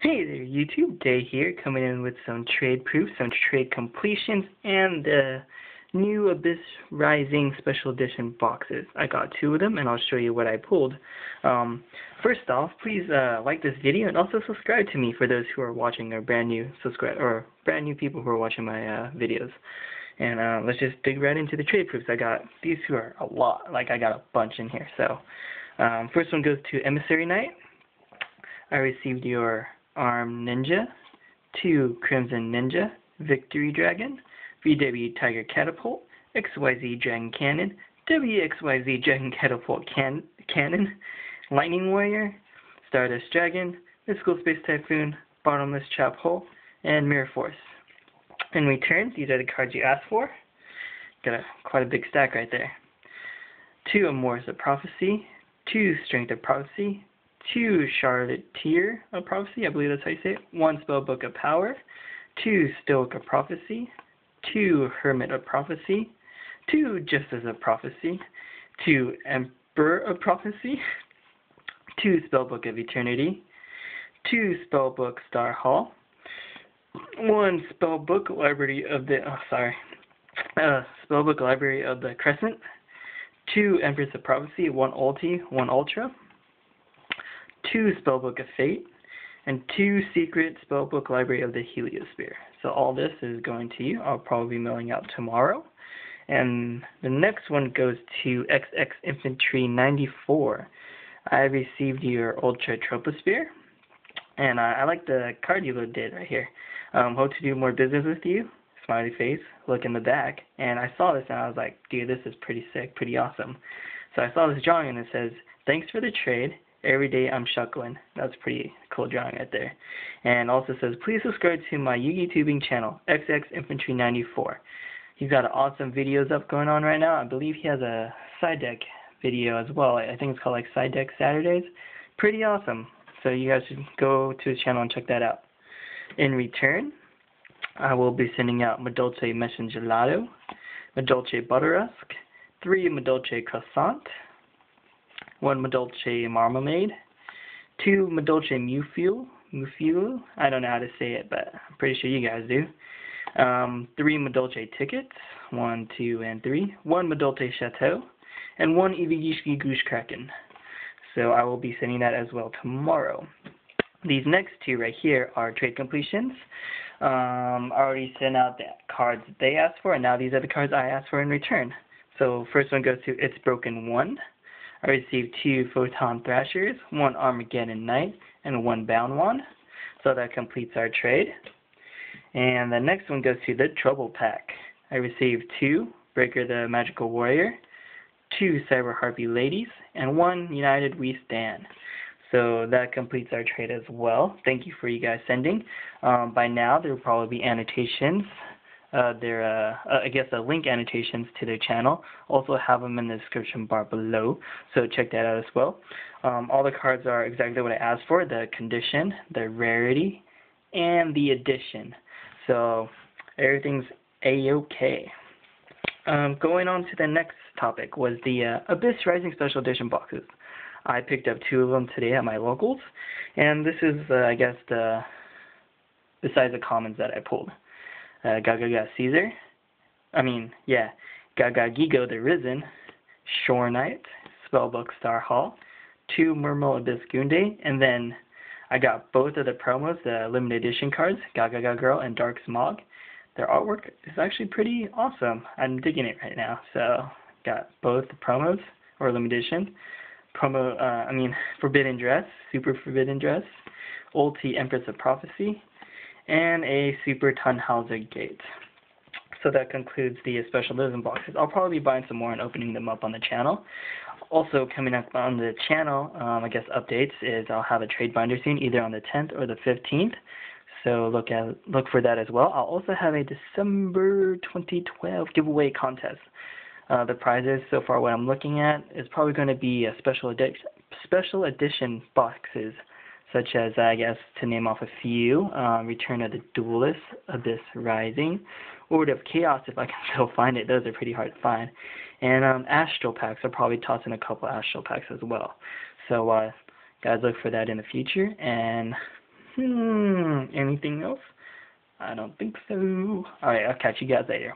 Hey there YouTube, Dae here, coming in with some trade proofs, some trade completions, and the new Abyss Rising Special Edition boxes. I got two of them, and I'll show you what I pulled. Um, first off, please uh, like this video, and also subscribe to me for those who are watching or brand new subscribe or brand new people who are watching my uh, videos. And uh, let's just dig right into the trade proofs. I got these two are a lot, like I got a bunch in here. So um, first one goes to Emissary Knight. I received your Arm Ninja, 2 Crimson Ninja, Victory Dragon, VW Tiger Catapult, XYZ Dragon Cannon, WXYZ Dragon Catapult can Cannon, Lightning Warrior, Stardust Dragon, Mystical Space Typhoon, Bottomless Trap Hole, and Mirror Force. In return, these are the cards you asked for. Got a, quite a big stack right there. Two Amores of Prophecy, two Strength of Prophecy, two Charioteer of Prophecy, I believe that's how you say it, one Spellbook of Power, two Stoic of Prophecy, two Hermit of Prophecy, two Justice of Prophecy, two Emperor of Prophecy, two Spellbook of Eternity, two Spellbook Star Hall, one Spellbook Library of the, oh sorry, uh, Spellbook Library of the Crescent, two Empress of Prophecy, one Ulti, one Ultra, two Spellbook of Fate, and two Secret Spellbook Library of the Heliosphere. So all this is going to you. I'll probably be mailing out tomorrow. And the next one goes to XX Infantry 94. I received your Ultra Troposphere. And uh, I like the card you did right here. Um, hope to do more business with you. Smiley face. Look in the back. And I saw this and I was like, dude, this is pretty sick, pretty awesome. So I saw this drawing and it says, thanks for the trade. Every day I'm shuckling. That's pretty cool drawing right there. And also says, please subscribe to my YouTubing channel, XX Infantry 94. He's got awesome videos up going on right now. I believe he has a side deck video as well. I think it's called like Side Deck Saturdays. Pretty awesome. So you guys should go to his channel and check that out. In return, I will be sending out Madolche Messengelato, Madolche Butterusk, three Madolche Croissant, one Madolche Marmalmaide, two Madolche Mufule, Mufule, I don't know how to say it, but I'm pretty sure you guys do. Um, three Madolche tickets, one, two, and three, one Madolche Chateau, and one Evigishki Gustkraken. So I will be sending that as well tomorrow. These next two right here are trade completions. Um, I already sent out the cards they asked for, and now these are the cards I asked for in return. So first one goes to It's Broken 1. I received two Photon Thrashers, one Armageddon Knight, and one Bound Wand. So that completes our trade. And the next one goes to the Trouble Pack. I received two Breaker the Magical Warrior, two Cyber Harpy Ladies, and one United We Stand. So that completes our trade as well. Thank you for you guys sending. Um, by now, there will probably be annotations uh, their, uh, uh, I guess, uh, link annotations to their channel. Also have them in the description bar below, so check that out as well. Um, all the cards are exactly what I asked for, the condition, the rarity, and the edition. So everything's a-okay. Um, going on to the next topic was the uh, Abyss Rising Special Edition boxes. I picked up two of them today at my locals, and this is, I guess, the besides the commons that I pulled uh, Gaga Caesar. I mean, yeah, Gagagigo the Risen, Shore Knight, Spellbook Star Hall, two Murmel Abyss Gunde, and then I got both of the promos, the limited edition cards, Gaga Girl and Dark Smog. Their artwork is actually pretty awesome. I'm digging it right now. So got both the promos or limited edition. Promo, uh, I mean, Forbidden Dress, Super Forbidden Dress, Ulti Empress of Prophecy, and a Super Tannhauser gate. So that concludes the specialism boxes. I'll probably be buying some more and opening them up on the channel. Also coming up on the channel, um, I guess updates is I'll have a trade binder soon, either on the 10th or the 15th. So look at look for that as well. I'll also have a December 2012 giveaway contest. Uh, the prizes so far, what I'm looking at is probably going to be a special edition special edition boxes such as, I guess, to name off a few, uh, Return of the Duelist, Abyss Rising, Order of Chaos, if I can still find it. Those are pretty hard to find. And um, Astral Packs. I'll probably toss in a couple Astral Packs as well. So, uh, guys, look for that in the future. And Hmm, anything else? I don't think so. Alright, I'll catch you guys later.